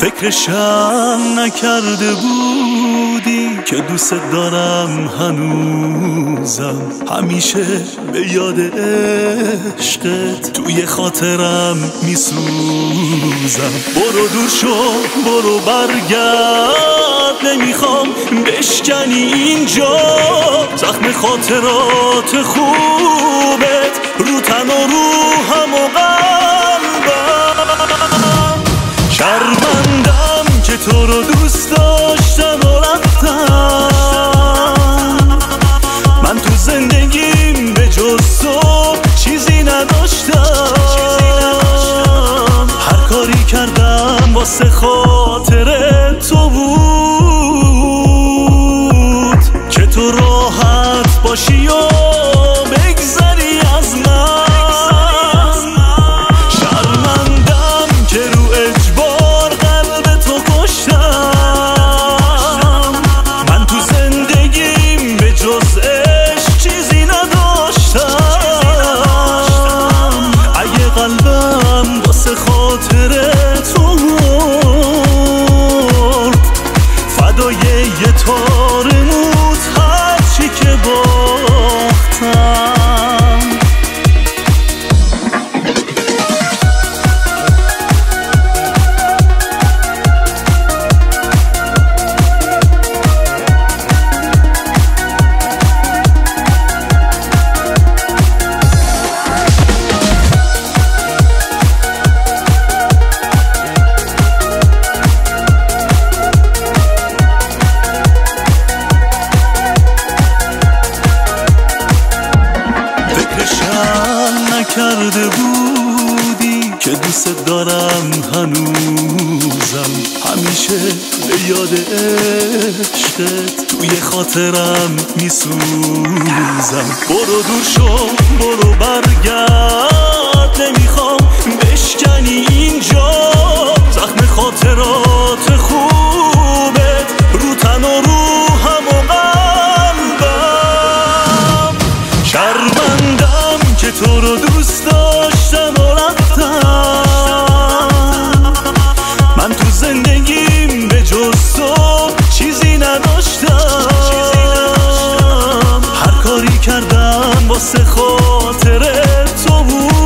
فکرشم نکرده بودی که دوست دارم هنوزم. همیشه به یاد عشقت توی خاطرم میسوزم. برو دور شو برو برگرد. نمی‌خوام بشکنی اینجا. زخم خاطرات خوبت رو تن و هم و واسه خود. کرده بودی که دوست دارم هنوزم. همیشه به یاد عشقت توی خاطرم میسوزم. برو دور شو برو برگرد. من واسه خاطر تو بود.